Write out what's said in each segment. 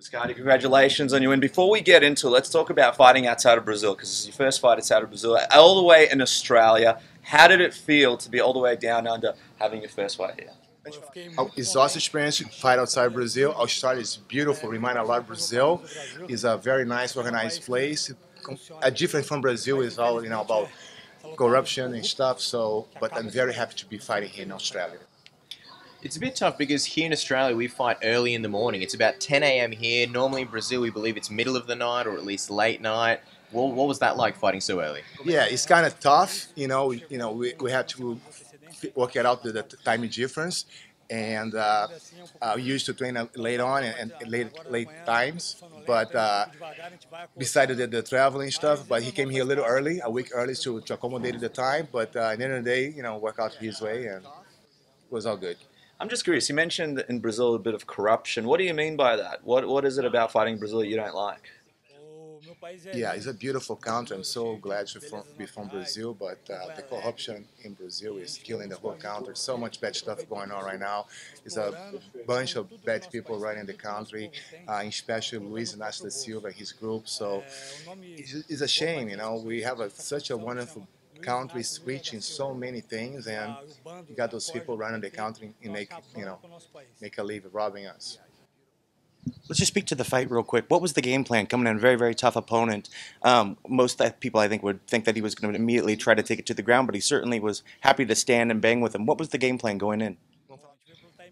Scotty, congratulations on your win. Before we get into it, let's talk about fighting outside of Brazil because this is your first fight outside of Brazil, all the way in Australia. How did it feel to be all the way down under having your first fight here? Oh, it's awesome experience fight outside Brazil. Australia is beautiful, remind a lot of Brazil. It's a very nice, organized place. A different from Brazil is all you know about corruption and stuff. So, but I'm very happy to be fighting here in Australia. It's a bit tough because here in Australia we fight early in the morning. It's about 10 a.m. here. Normally in Brazil we believe it's middle of the night or at least late night. What, what was that like fighting so early? Yeah, it's kind of tough. You know, you know, we, we have to work it out the, the time difference, and uh, uh, we used to train late on and, and late late times. But uh, besides the, the traveling stuff, but he came here a little early, a week early to, to accommodate the time. But uh, at the end of the day, you know, work out his way, and it was all good. I'm just curious. You mentioned in Brazil a bit of corruption. What do you mean by that? What What is it about fighting Brazil you don't like? Yeah, it's a beautiful country. I'm so glad to from, be from Brazil, but uh, the corruption in Brazil is killing the whole country. So much bad stuff going on right now. It's a bunch of bad people running the country, uh, especially Luiz Inácio da Silva, his group. So it's, it's a shame, you know. We have a, such a wonderful country switching so many things, and you got those people running the country and make you know make a living robbing us. Let's just speak to the fight real quick. What was the game plan coming in? Very, very tough opponent. Um, most people, I think, would think that he was going to immediately try to take it to the ground, but he certainly was happy to stand and bang with him. What was the game plan going in?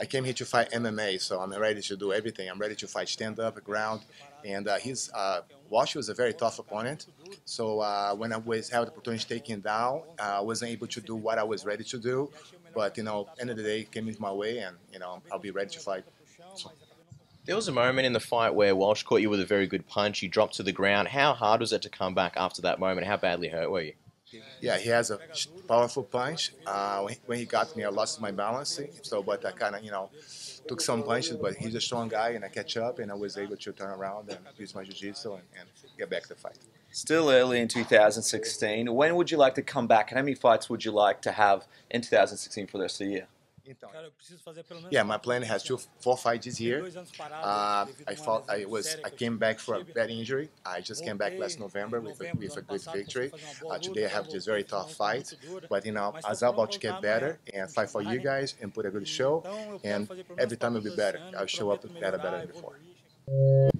I came here to fight MMA, so I'm ready to do everything. I'm ready to fight stand up, ground, and uh, he's uh, Walsh was a very tough opponent. So uh, when I was had the opportunity to take him down, uh, I wasn't able to do what I was ready to do. But you know, end of the day, came into my way, and you know, I'll be ready to fight. So. There was a moment in the fight where Walsh caught you with a very good punch. You dropped to the ground. How hard was it to come back after that moment? How badly hurt were you? Yeah, he has a powerful punch. Uh, when he got me, I lost my balance. So, but I kind of, you know, took some punches. But he's a strong guy, and I catch up, and I was able to turn around and use my jiu-jitsu and, and get back to the fight. Still early in 2016. When would you like to come back, and how many fights would you like to have in 2016 for the rest of the year? Então, yeah, my plan has two, four fights this year. Uh, I fought, I was, I came back for a bad injury. I just came back last November with a, with a good victory. Uh, today I have this very tough fight, but you know, as I was about to get better and fight for you guys and put a good show. And every time it'll be better. I'll show up better, better than before.